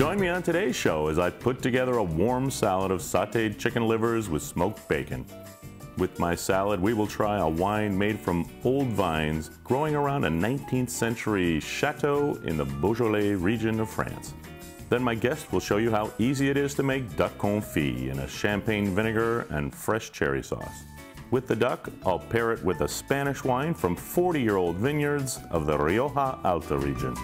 Join me on today's show as I put together a warm salad of sauteed chicken livers with smoked bacon. With my salad, we will try a wine made from old vines growing around a 19th century chateau in the Beaujolais region of France. Then my guest will show you how easy it is to make duck confit in a champagne vinegar and fresh cherry sauce. With the duck, I'll pair it with a Spanish wine from 40 year old vineyards of the Rioja Alta region.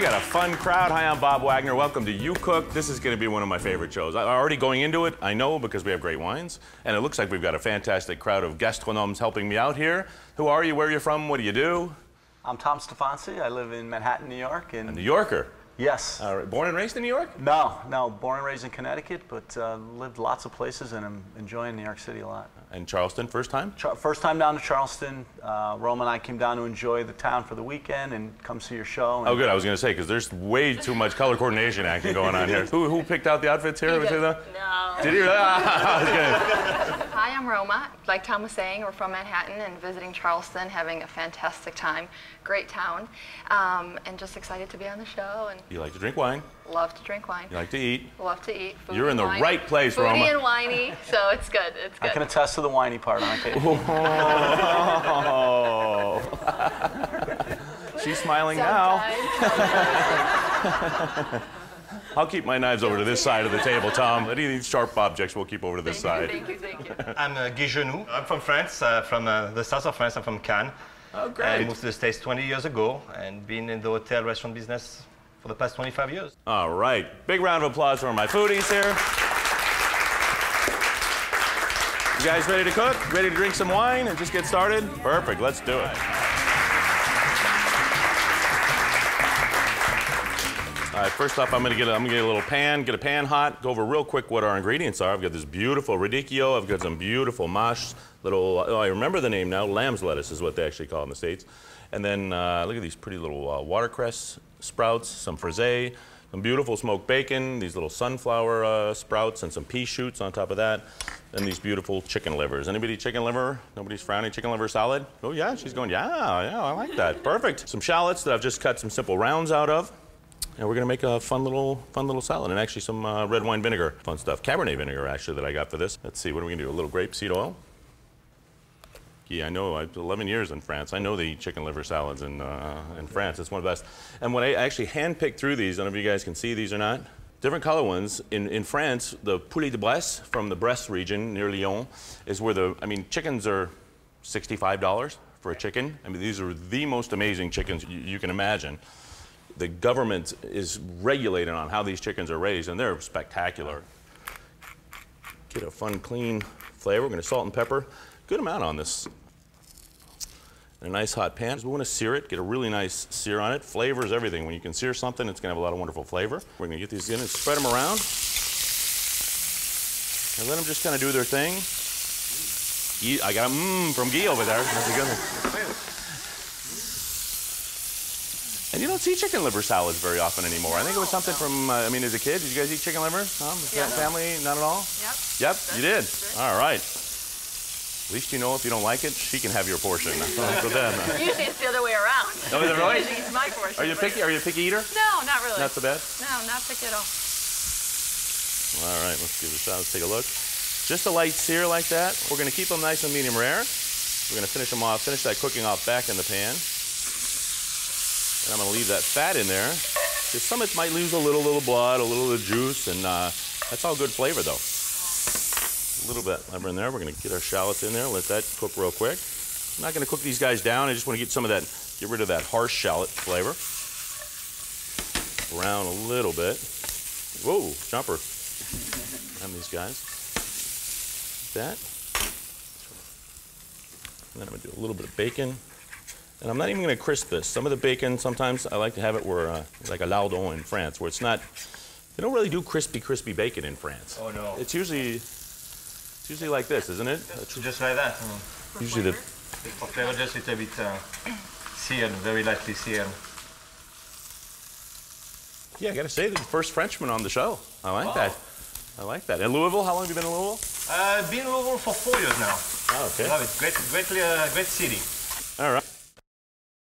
We got a fun crowd. Hi, I'm Bob Wagner. Welcome to You Cook. This is going to be one of my favorite shows. I'm already going into it, I know because we have great wines, and it looks like we've got a fantastic crowd of gastronomes helping me out here. Who are you? Where are you from? What do you do? I'm Tom Stefansi. I live in Manhattan, New York. And A New Yorker. Yes. All right. Born and raised in New York? no, no. Born and raised in Connecticut, but uh, lived lots of places, and I'm enjoying New York City a lot. And Charleston, first time? Char- first time down to Charleston. Uh, Rome and I came down to enjoy the town for the weekend and come see your show. And Oh, good. I was going to say, because there's way too much color coordination action going on here. Who, who picked out the outfits here? He Was did. the- No. Did you? Ah, I was gonna- Hi, I'm Roma. Like Tom was saying, we're from Manhattan and visiting Charleston, having a fantastic time. Great town. Um, and just excited to be on the show and You like to drink wine. love to drink wine. You like to eat. Love to eat. Food You're in the wine. right place, Foodie Roma. and winey, so it's good. It's I can attest to the whiny part on occasion. Oh. She's smiling now. Sometimes. I'll keep my knives over to this side of the table, Tom. Any of these sharp objects we'll keep over to this side. Thank you, thank you. I'm uh, Guy Genoux. I'm from France, uh, from uh, the south of France. I'm from Cannes. Oh, I great. moved to the States 20 years ago and been in the hotel restaurant business for the past 25 years. All right. Big round of applause for my foodies here. You guys ready to cook? Ready to drink some wine and just get started? Perfect. Let's do it. All right, first off, I'm gonna get a, I'm gonna get a little pan, get a pan hot, go over real quick what our ingredients are. I've got this beautiful radicchio, I've got some beautiful mâche, little, oh, I remember the name now, lamb's lettuce is what they actually call it in the States. And then uh, look at these pretty little uh, watercress sprouts, some frisee, some beautiful smoked bacon, these little sunflower uh, sprouts, and some pea shoots on top of that, and these beautiful chicken livers. Anybody chicken liver? Nobody's frowning. Chicken liver salad? Oh yeah, she's going. Yeah, yeah, I like that. Perfect. Some shallots that I've just cut some simple rounds out of. And we're gonna make a fun little, fun little salad, and actually some uh, red wine vinegar, fun stuff. Cabernet vinegar, actually, that I got for this. Let's see, what are we gonna do? A little grapeseed oil. Yeah, I know. I've 11 years in France. I know the chicken liver salads in, uh, in France. It's one of the best. And when I actually handpicked through these, I don't know if you guys can see these or not. Different color ones. In, in France, the poulet de Bresse from the Bresse region near Lyon is where the, I mean, chickens are $65 for a chicken. I mean, these are the most amazing chickens you, you can imagine the government is regulating on how these chickens are raised, and they're spectacular. Get a fun, clean flavor. We're going to salt and pepper, good amount on this. In a nice hot pan. We want to sear it, get a really nice sear on it. Flavors everything. When you can sear something, it's going to have a lot of wonderful flavor. We're going to get these in and spread them around. And let them just kind of do their thing. I got a mmm from Guy over there. That's a good one. And you don't see chicken liver salads very often anymore. I think it was something from, uh, I mean, as a kid, did you guys eat chicken liver? Tom? Yeah. Family? Not at all? Yep. Yep, you did. All right. At least you know if you don't like it, she can have your portion. For them. Usually it's the other way around. Oh, is it really? Usually it's my portion. Are you picky? Are you a picky eater? No, not really. Not so bad. No, not picky at all. All right, let's give it a shot. Let's take a look. Just a light sear like that. We're going to keep them nice and medium rare. We're going to finish them off, finish that cooking off back in the pan. And I'm going to leave that fat in there. Because some it might lose a little, little blood, a little of the juice, and uh, that's all good flavor though. A little bit liver in there. We're going to get our shallots in there. Let that cook real quick. I'm not going to cook these guys down. I just want to get some of that, get rid of that harsh shallot flavor. Brown a little bit. Whoa, jumper on these guys. That. And then I'm gonna do a little bit of bacon. And I'm not even gonna crisp this. Some of the bacon, sometimes I like to have it where, uh, like a lardon in France, where it's not, they don't really do crispy, crispy bacon in France. Oh, no. It's usually, it's usually like this, isn't it? Just like that. mm. usually the, For flavor, just a little bit uh, seared, very lightly seared. Yeah, I got to say, the first Frenchman on the show. I like that. I like that. In Louisville, how long have you been in Louisville? I've uh, been in Louisville for four years now. Oh, okay. Love it. Great, great, uh, great city. All right.